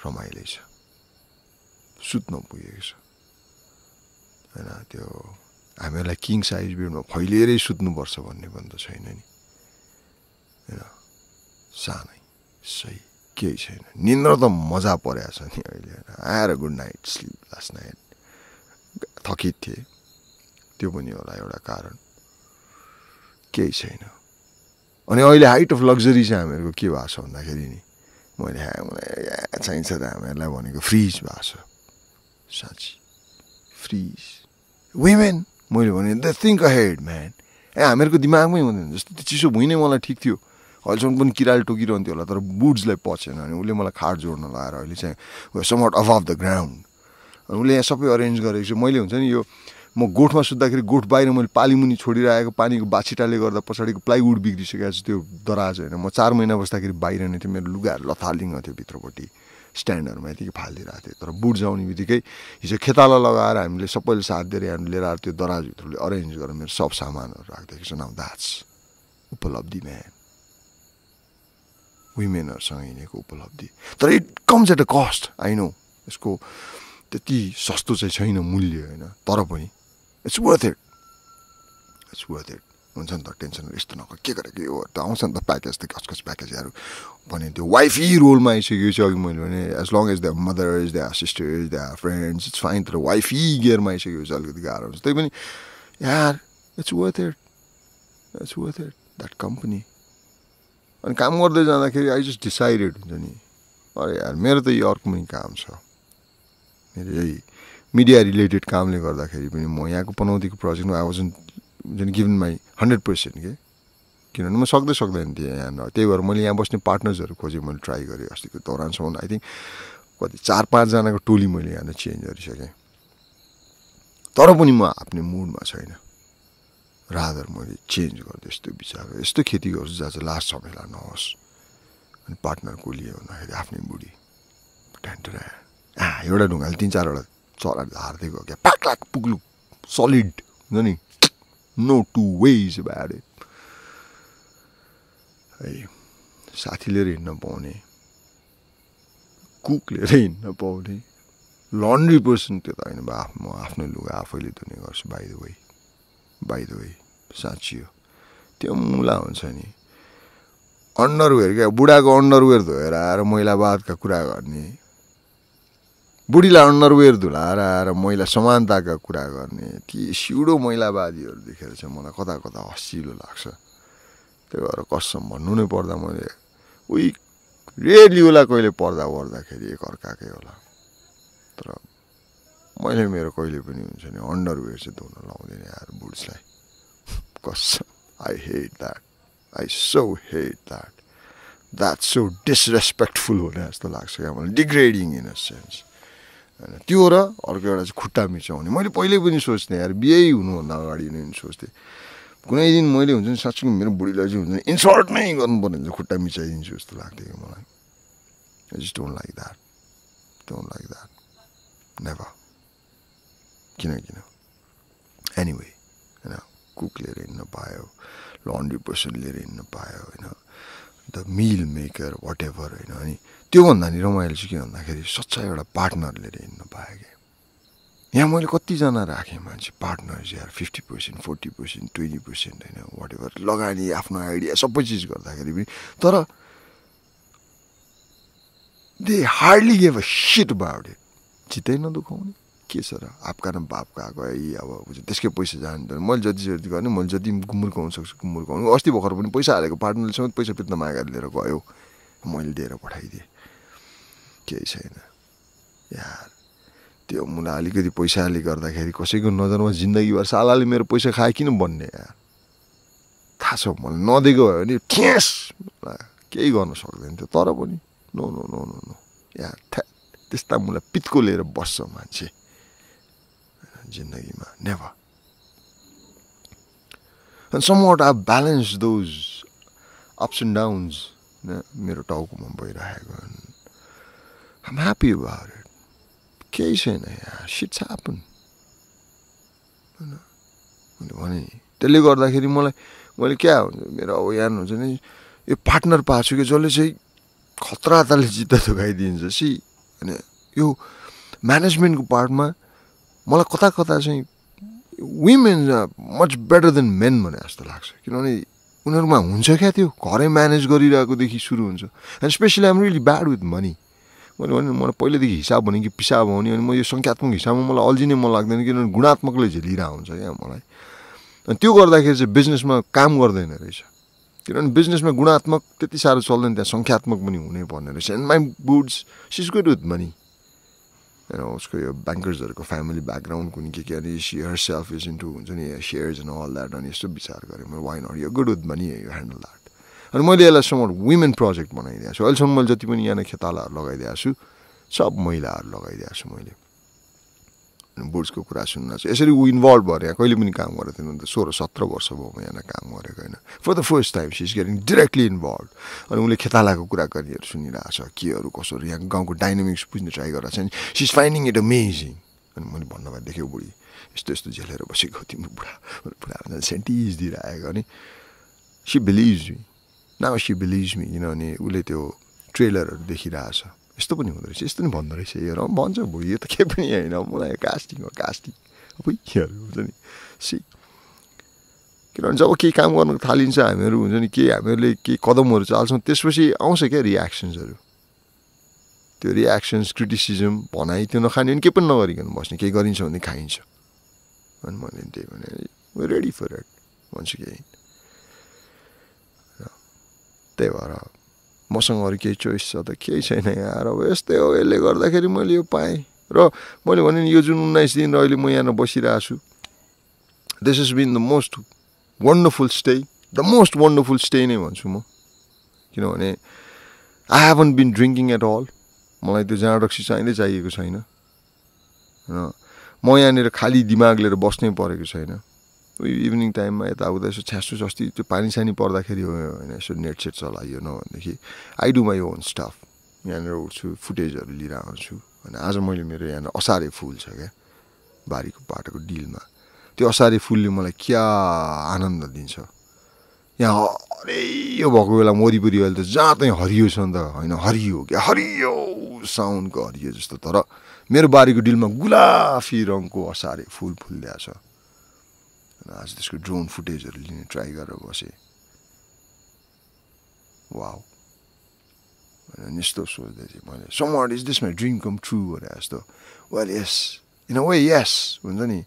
रमाइलो छ। सुत्न पुगेको छ। होइन त्यो हामीहरूलाई किङ साइज बेडमा फैलिएरै सुत्नुपर्छ भन्ने पनि त छैन नि। होइन? सानै सही केही छैन। निन्द्र त मजा परेको छ नि अहिले आएर good night sleep last night. थकित थिएँ। त्यो पनि होला एउटा कारण। केही छैन। अनि अहिले हाइट अफ लग्जरी चाहिँ हामीहरूको के भएको छ भन्दाखेरि नि मैले चाहिन्छ त हामीहरूलाई भनेको फ्रिज भएको छ। साँच्ची। फ्रिज। विमेन मैले भने the think a head man a हामीहरूको दिमागमै हुँदैन। जस्तो त्यो चिसो भुइँ नै मलाई ठिक थियो। अहिलेसम्म पनि किराले टोकिरहन्थ्यो होला तर बुट्सलाई पचेन अनि उसले मलाई खाट जोड्न लगाएर अहिले चाहिँ समट अफ द ग्राउन्ड अनि उसले यहाँ सबै अरेन्ज गरेको छु। मैले हुन्छ नि यो म गोठमा सुत्दाखेरि गोठ बाहिर मैले पालीमुनि छोडिरहेको पानीको बाछिटाले गर्दा पछाडिको प्लाइवुड बिग्रिसकेको छु त्यो दराज होइन। म चार महिना बस्दाखेरि बाहिर नै थियो मेरो लुगाहरू लथालिङ थियो भित्रपट्टि स्ट्यान्डहरूमा यतिकै फालिदिरहेको थियो तर बुट जाउने बित्तिकै हिजो खेताला लगाएर हामीले सबैले साथ दिएर हामीले लिएर आएर त्यो दराजभित्रले अरेन्ज गरेर मेरो सब सामानहरू राखिदिएको छु। नाउ द्याट्स उपलब्धि म्यान वुमेनहरूसँग हिँडेको उपलब्धि तर it comes at a cost I know यसको त्यति सस्तो चाहिँ छैन मूल्य होइन तर पनि it's worth it it's worth it हुन्छ नि त टेन्सन यस्तो नगर के गरेको यो त आउँछ नि त प्याकेज त कस प्याकेजहरू भने त्यो वाइफी रोलमा आइसक्यो चाहिँ अघि मैले भने as long as the mother is the sister is the friends it's fine तर वाइफी गियरमा आइसक्यो चाहिँ अलिकति गाह्रो हुन्छ त्यही पनि यार it's worth it it's worth it that company अनि काम गर्दै जाँदाखेरि आई जस्ट डिसाइडेड हुन्छ नि अरे यार मेरो त यो अर्को पनि काम छ। मेरो यही मिडिया रिलेटेड कामले गर्दाखेरि पनि म यहाँको पनौतीको प्रोजेक्टमा आई वाजन हुन्छ नि गिभन माई हन्ड्रेड पर्सेन्ट के? किनभने म सक्दै सक्दैन थिएँ यहाँ त्यही भएर मैले यहाँ बस्ने पार्टनर्सहरू खोजेँ मैले ट्राई गरेँ। अस्तिको दौरानसम्म आई थिङ्क कति चार पाँचजनाको टोली मैले यहाँ चेन्ज गरिसकेँ। तर पनि म आफ्नै मुडमा छैन। रादर मैले चेन्ज गर्दै यस्तो विचार यस्तो खेती गर्छु जहाँ चाहिँ लास्ट झमेला नहोस्। अनि पार्टनर कोलियो भन्दाखेरि आफ्नै बुढी ट्यान्टरा आ एउटा ढुङ्गाले तिन चारवटा चरा हार्दै गयो क्या। पाक लाक पुग्लु। सलिड हुन्छ नि? नो टु वेज ब्याड है साथी लिएर हिँड्न पाउने। कुक लिएर हिँड्न पाउने। लन्ड्री पर्सन त्यो त होइन म आफ्नो लुगा आफैले धुने गर्छु बाई द द वे साँच्ची हो। त्यो मुला हुन्छ नि। अन्डरवेयर क्या बुढाको अन्डरवेयर धोएर आएर मैलावादका कुरा गर्ने। बुढीलाई अन्डरवेयर धुलाएर आएर मैला समानताका कुरा गर्ने। ती सिउडो मैलावादीहरू देखेर चाहिँ मलाई कता कता हँसिलो लाग्छ। त्यही भएर कसम भन्नु नै पर्दा मैले उही होला कहिले पर्दा पर्दाखेरि एक अर्काकै होला। तर मैले मेरो कहिले पनि हुन्छ नि अन्डरवेयर चाहिँ धुन लाउँदैन यार बुड्सलाई कसम I hate that I so hate that that so disrespectful हुने जस्तो लाग्छ क्या मलाई। डिग्रेडिङ इन अ सेन्स होइन त्यो र अर्को एउटा चाहिँ खुट्टा मिचाउने। मैले पहिल्यै पनि सोच्थेँ यार बिहे हुनुभन्दा अगाडि नै सोच्थेँ। कुनै दिन मैले हुन्छ नि साँच्चै मेरो बुढीलाई चाहिँ हुन्छ नि इन्सल्ट नै गर्नु पर्ने हुन्छ खुट्टा मिचाइदिन्छु जस्तो लाग्थ्यो कि मलाई। I just don't like that don't like that never किन किन एनिवे होइन कुक लिएर हिँड्न पायो लन्ड्री पर्सन लिएर हिँड्न पायो होइन the meal maker whatever होइन अनि त्योभन्दा नि रमाइलो चाहिँ के भन्दाखेरि सच्चा एउटा पार्टनर लिएर हिँड्न पायो कि। यहाँ मैले कतिजना राखेँ मान्छे पार्टनर्स यार fifty percent forty percent twenty percent होइन वाट एभर लगानी आफ्नो आइडिया सबै चिज गर्दाखेरि पनि। तर they hardly gave a shit about it चित्तै नदुखाउने। के छ र? आपका न बापका गए अब त्यसकै पैसा जानु मैले जति जति गर्ने मैले जति गुमुर्काउनु सक्छु गुमुर्काउनु अस्ति भर्खर पनि पैसा हालेको पार्टनरले समेत पैसा पित्न मागेर लिएर गयो। मैले दिएर पठाइदिएँ। केही छैन। यार त्यो मुला अलिकति पैसाले गर्दाखेरि कसैको नजरमा जिन्दगीभर सालाले मेरो पैसा खाए किन भन्ने यार? थाहा छ मलाई नदिएको भयो भने ठेस केही गर्न सक्दैन थियो। तर पनि no no no no no. यार त्यस्ता मुला पित्को लिएर बस्छ मान्छे। जिन्दगीमा never And somewhat I've balanced those ups and downs मेरो टाउकोमा भइरहेको happy about it. केही छैन यहाँ सिट्स ह्यापन होइन मैले भने त्यसले गर्दाखेरि मलाई मैले क्या हुन्छ मेरो अब यहाँ हुन्छ नि यो पार्टनर पाएको छु कि जसले चाहिँ खतरा तालले जित्त धुकाइदिन्छ सी होइन यो म्यानेजमेन्टको पार्टमा मलाई कता कता चाहिँ women much better than men भने जस्तो लाग्छ। किनभने उनीहरूमा हुन्छ क्या त्यो घरै म्यानेज गरिरहेकोदेखि सुरु हुन्छ। And specially am really bad with money मैले भने मलाई पहिल्यैदेखि हिसाब भने कि पिसाब भने अनि म यो सङ्ख्यात्मक हिसाबमा मलाई अल्झिनै मन लाग्दैन किनभने गुणात्मकले झेलिरहेको हुन्छ क्या मलाई। अनि त्यो गर्दाखेरि चाहिँ बिजनेसमा काम गर्दैन रहेछ। किनभने बिजनेसमा गुणात्मक त्यति साह्रो चल्दैन त्यहाँ सङ्ख्यात्मक पनि हुनै पर्ने रहेछ। And my buds she's good with money उसको यो ब्याङ्कर्सहरूको फ्यामिली ब्याकग्राउन्ड कुनै के के अनि सियर सेल्फ इज इन्टु हुन्छ नि सेयर्स एन्ड अल द्याट अनि यस्तो विचार गरेँ मैले वाइन यो गुड विथ मनी यो ह्यान्डल द्याट अनि मैले यसलाई समर वुमेन प्रोजेक्ट बनाइदिएको छु। अहिलेसम्म मैले जति पनि यहाँ खेतालाहरू लगाइदिएको छु सब महिलाहरू लगाइदिएको छु मैले। बुड्सको कुरा सुन्न चाहिँ यसरी ऊ इन्भल्भ भएर यहाँ कहिले पनि काम गरेको थिएन सोह्र सत्र वर्ष भयो म यहाँ काम गरेको होइन। For the first time she is getting directly involved अनि उसले खेतालाको कुराकानीहरू सुनिरहेको छ केहरू कसोहरू यहाँ गाउँको डाइनामिक्स बुझ्ने ट्राई गरेर छ इज फाइन्डिङ इट अमेजिङ अनि मैले भन्नुभयो देख्यो बुढी यस्तो यस्तो झेलेर बसेको तिम्रो बुढा बुढा सेन्टिज दिइरहेको अनि she believes me now she believes me किनभने उसले त्यो ट्रेलरहरू देखिरहेछ यस्तो पनि हुँदो रहेछ यस्तो पनि भन्दो रहेछ हेर भन्छ भो यो त केही पनि होइन मलाई कास्टिङ हो कास्टिङ भुइँहरू हुन्छ नि सी किनभने जब केही काम गर्नु थालिन्छ हामीहरू हुन्छ नि केही हामीहरूले केही कदमहरू चाल्छौँ त्यसपछि आउँछ क्या रियाक्सन्सहरू त्यो रियाक्सन्स क्रिटिसिजम भनाइ त्यो नखाने भने केही पनि नगरिकन बस्ने केही गरिन्छ भने खाइन्छ अनि मैले त्यही भने रेडी फर इट भन्छु केही त्यही भएर मसँग अरू केही चोइस छ त केही छैन यहाँ। अब यस्तै हो यसले गर्दाखेरि मैले यो पाएँ। र मैले भने नि यो जुन उन्नाइस दिन अहिले म यहाँ बसिरहेको छु this is been the most wonderful stay the most wonderful stay नै भन्छु म। किनभने I haven't been drinking at all मलाई त्यो जाँड रक्सी चाहिँदै चाहिएको छैन। र म यहाँनिर खाली दिमाग लिएर बस्नै परेको छैन। इभिनिङ टाइममा यताउता यसो छ्यासुस अस्ति त्यो पानी सानी पर्दाखेरि हो होइन यसो नेट सेट चलाइयो न भनेदेखि I do my own staff यहाँनिर उठ्छु फुटेजहरू लिएर आउँछु अनि आज मैले मेरो यहाँनिर असारे फुल छ क्या बारीको बाटोको डिलमा त्यो असारे फुलले मलाई क्या आनन्द दिन्छ यहाँ हरियो भएको बेला वरिपरि अहिले त जहाँ हरियो छ नि त होइन हरियो क्या हरियो साउन्डको हरियो जस्तो तर मेरो बारीको डिलमा गुलाफी रङको असारे फुल फुलिदिएको छ आज त्यसको ड्रोन फुटेजहरू लिने ट्राई गरेर बसेँ। वाउ अनि यस्तो सोच्दै थिएँ मैले। Some what is this my dream come true भने जस्तो well yes in way yes हुन्छ नि?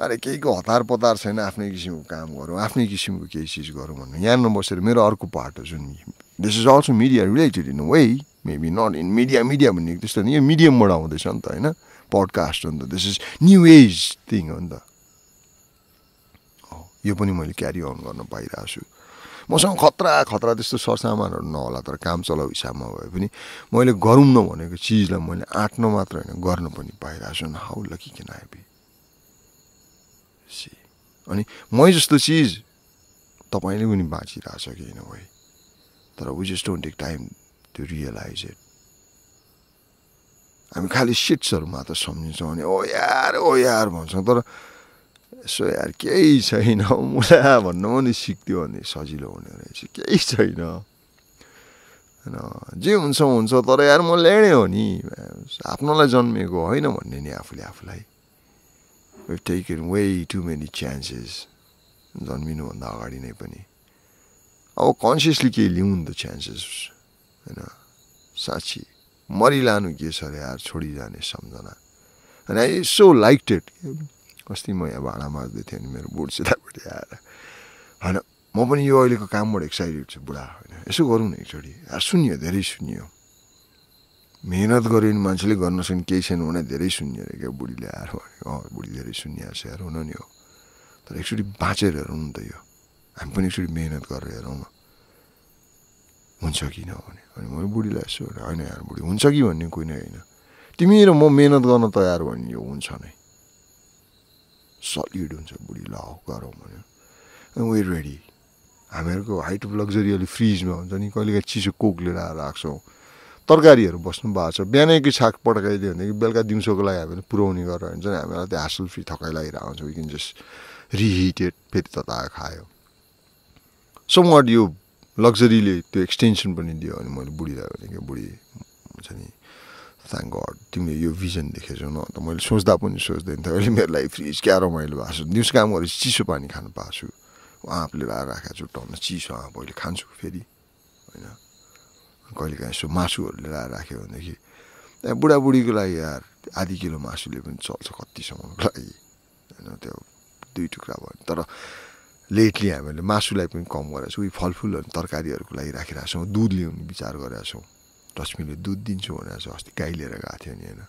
अरे केहीको हतार पतार छैन आफ्नै किसिमको काम गरौँ आफ्नै किसिमको केही चिज गरौँ भन्नु। यहाँ नबसेर मेरो अर्को पार्ट हो जुन this is also media related in way maybe not in media media भन्ने त्यस्तो नि यो मिडियमबाट आउँदैछ नि त होइन? पडकास्ट हो त। This is new age thing हो नि त। यो पनि मैले क्यारी अन गर्न पाइरहेको छु। मसँग खतरा खतरा त्यस्तो सरसामानहरू नहोला तर काम चलाउ हिसाबमा भए पनि मैले गरौँ न भनेको चिजलाई मैले आँट्न मात्र होइन गर्न पनि पाइरहेको छु। हाउ लकी किन आइबी सी अनि मै जस्तो चिज तपाईँले पनि बाँचिरहेछ कि होइन भाइ तर we just don't take time to realise it हामी खालि सिट्सहरू मात्र सम्झिन्छौँ अनि ओ यार ओ यार भन्छौँ। तर यसो यार केही छैन। मुला भन्नु पनि सिक्थ्यो भने सजिलो हुने रहेछ। केही छैन। होइन जे हुन्छ हुन्छ तर यार म ल्याउने हो नि। आफ्नोलाई जन्मेको होइन भन्ने नि आफूले आफूलाई। We've taken way too many chances जन्मिनुभन्दा अगाडि नै पनि। अब कन्सियसली केही लिउँ नि त चान्सेस होइन साँच्ची। मरिलानु के छ अरे यार? छोडिजाने सम्झना। अनि आई सो लाइक इट अस्ति म यहाँ भाँडा माझ्दै थिएँ अनि मेरो बुढसितपट्टि आएर। होइन म पनि यो अहिलेको कामबाट एक्साइटेड छु बुढा होइन। यसो गरौँ न एकचोटि। सुनियो धेरै सुनियो। मिहिनेत गऱ्यो भने मान्छेले गर्न सक्ने केही छैन भने धेरै सुन्यो अरे क्या बुढीले आएर अँ बुढी धेरै सुनिहाल्छ यार हुन नि हो। तर एकचोटि बाँचेर हेरौँ नि त यो। हामी पनि एकचोटि मिहिनेत गरेर हेरौँ न। हुन्छ कि नभने? अनि मैले बुढीलाई यसो होइन यार बुढी हुन्छ कि भन्ने कोही नै होइन। तिमी र म मिहिनेत गर्न तयार भने यो हुन्छ नै। सलिड हुन्छ बुढी ल गरौँ भन्यो। वे रेडी हामीहरूको हाइट अफ लग्जरी अलिक फ्रिजमा हुन्छ नि कहिलेकाहीँ चिसो कोक लिएर आएर राख्छौँ। तरकारीहरू बस्नु भएको छ। बिहानैको छाक पड्काइदियो भनेदेखि बेलुका दिउँसोको लागि हामीले पुऱ्याउने गरेर हुन्छ नि हामीलाई त्यो हासल फ्री थकाइ लगाइरहेको हुन्छ विकिन जस्ट रिहिटेड फेरि तताएर खायो। समवाट यो लग्जरीले त्यो एक्सटेन्सन पनि दियो अनि मैले बुढीलाई भने कि बुढी हुन्छ नि थ्याङ्क गड तिमीले यो भिजन देखेछौ न? त मैले सोच्दा पनि सोच्दैन थिएँ अहिले मेरो लागि फ्रिज क्या रमाइलो भएको छु? दिउँसो काम गरेपछि चिसो पानी खानु पाएको छु। आँपले लगाएर राखेको छु टन्न चिसो आँप अहिले खान्छु फेरि होइन? कहिलेकाहीँ यसो मासुहरू लिएर राख्यो भनेदेखि त्यहाँ बुढाबुढीको लागि यार आधी किलो मासुले पनि चल्छ कतिसम्मको लागि होइन? त्यो दुई टुक्रा भयो तर लेटली हामीले मासुलाई पनि कम गरेको छौँ। अनि तरकारीहरूको लागि राखिरहेको छौँ। दुध ल्याउने विचार गरेका छौँ। लक्ष्मीले दुध दिन्छु भनेर चाहिँ अस्ति गाई लिएर गएको थियो नि होइन?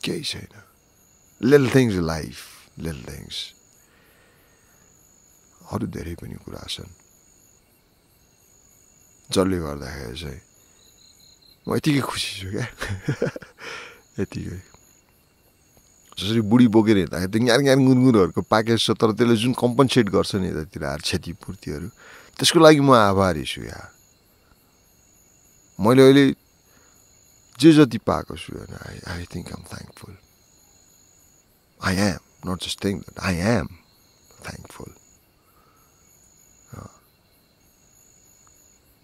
केही छैन। लिल थिङ्स लाइफ लिल थिङ्स अरू धेरै पनि कुरा छन्। जसले गर्दाखेरि चाहिँ म यतिकै खुसी छु क्या। यतिकै। जसरी बुढी बोकेर हिँड्दाखेरि त्यो ज्ञान ज्ञान गुनगुनहरूको प्याकेज छ तर त्यसले जुन कम्पन्सेट गर्छ नि यतातिर क्षतिपूर्तिहरू त्यसको लागि म आभारी छु यहाँ। मैले अहिले जे जति पाएको छु होइन I I think am thankful I am not just think that I am thankful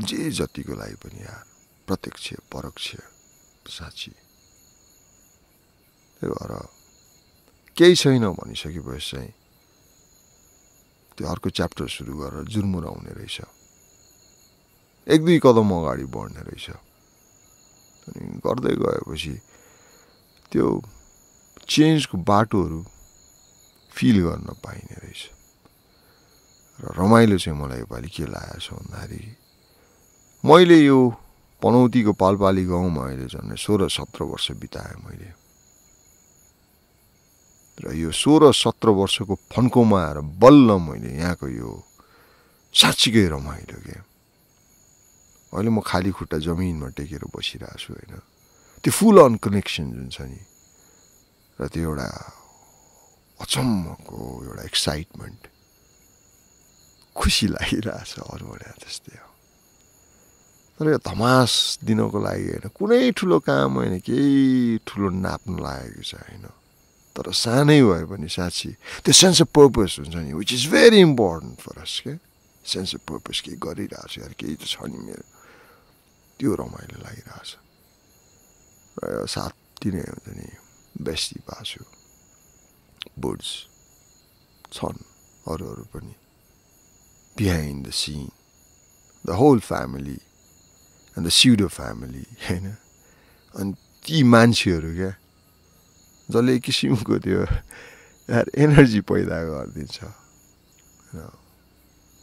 जे जतिको लागि पनि यार प्रत्यक्ष परोक्ष साँच्ची। त्यही भएर केही छैन भनिसकेपछि चाहिँ त्यो अर्को च्याप्टर सुरु गरेर जुर्मुराउने रहेछ। एक दुई कदम अगाडि बढ्ने रहेछ। अनि गर्दै गएपछि त्यो चेन्जको बाटोहरू फिल गर्न पाइने रहेछ। र रमाइलो चाहिँ मलाई योपालि के लागेको छ भन्दाखेरि मैले यो पनौतीको पालपाली गाउँमा अहिले झन् सोह्र सत्र वर्ष बिताएँ मैले। र यो सोह्र सत्र वर्षको फन्कोमा आएर बल्ल मैले यहाँको यो साँच्चीकै रमाइलो के अहिले म खाली खुट्टा जमिनमा टेकेर बसिरहेको छु होइन। त्यो फुल अन कनेक्सन जुन छ नि र त्यो एउटा अचम्मको एउटा एक्साइटमेन्ट खुसी लागिरहेछ अरूबाट जस्तै हो। तर यो धमास दिनको लागि होइन कुनै ठुलो काम होइन केही ठुलो नाप्नु लागेको छ होइन। तर सानै भए पनि साँच्ची त्यो सेन्स अफ पर्पज हुन्छ नि which is very important for us के? सेन्स अफ पर्पज केही गरिरहेको छु यार केही त छ नि मेरो। त्यो रमाइलो लागिरहेछ। र यो साथी नै हुन्छ नि बेस्टी पाछु बुड्स छन् अरू अरू पनि behind the scene the whole family अन्त सिउडो फ्यामिली होइन? अनि ती मान्छेहरू क्या जसले किसिमको त्यो एनर्जी पैदा गरिदिन्छ।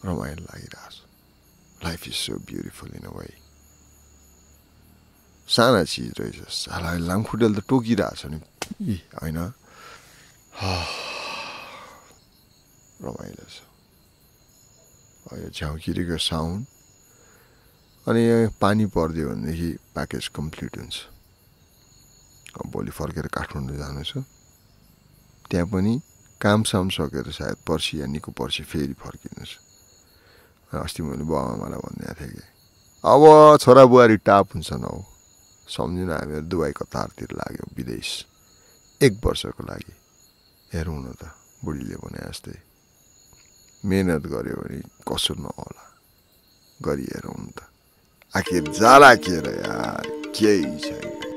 रमाइलो लागिरहेको छ life is so beautiful in a way साना चिज रहेछ। साला लामखुट्टेले त टोकिरहेछ नि। होइन? रमाइलो छ। यो झ्याउकिरीको साउन्ड। अनि पानी परिदियो भनेदेखि प्याकेज कम्प्लिट हुन्छ। अब भोलि फर्केर काठमाडौँ जानु छ त्यहाँ पनि कामसाम सकेर सायद पर्सि या निको पर्सि फेरि फर्किनु छ अस्ति मैले बाबाआमालाई भनिदिएको थिएँ कि। अब छोरा बुहारी टाप हुन्छ न हौ। सम्झिन हामीहरू दुबई कतारतिर लाग्यो विदेश एक वर्षको लागि हेरौँ न त बुढीले भने जस्तै मिहिनेत गऱ्यो भने कसो नहोला गरी हेरौँ नि त आखिर जाला के यार केही छैन